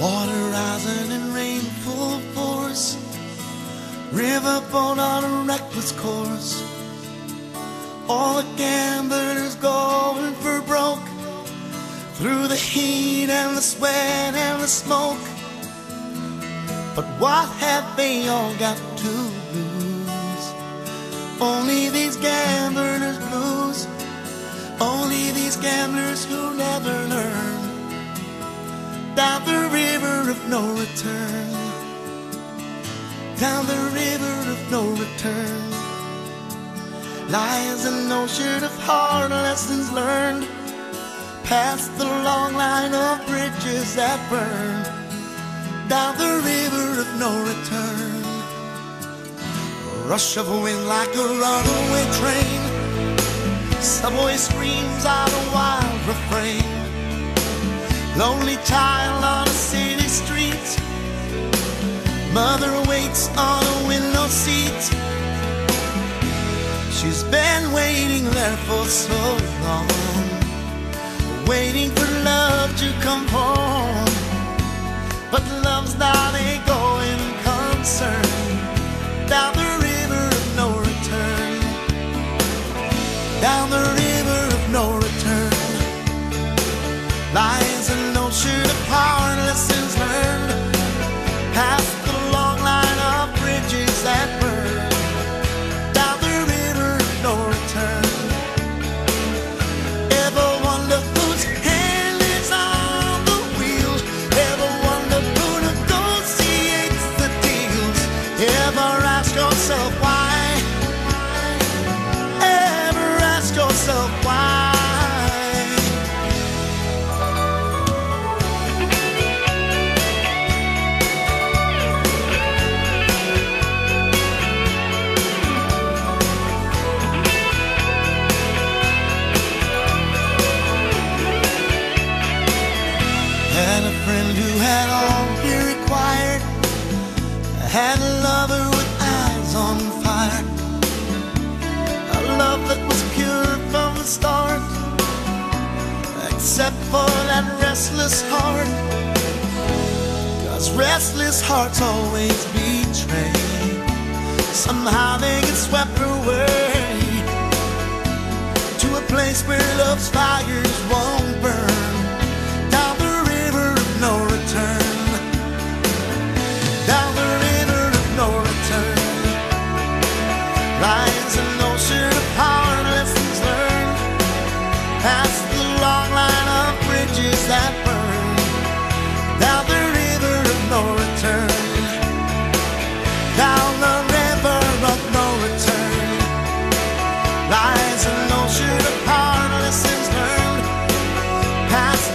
Water rising in rain full force. River born on a reckless course. All the gamblers going for broke. Through the heat and the sweat and the smoke. But what have they all got to lose? Only these gamblers blues. Only these gamblers who never learn. River of no return. Down the river of no return. Lies an ocean of hard lessons learned. Past the long line of bridges that burn. Down the river of no return. Rush of wind like a runaway train. Subway screams out a wild refrain. Lonely child on a. Mother waits on a window seat. She's been waiting there for so long. Waiting for love to come home. But love's not a going concern. Down the river of no return. Down the Ever ask yourself why? Ever ask yourself why? Had a friend who had all. I had a lover with eyes on fire. A love that was pure from the start. Except for that restless heart. Cause restless hearts always betray. Somehow they get swept away to a place where love's fires won't past the long line of bridges that burn, down the river of no return, down the river of no return, lies an ocean of powerlessness learned, past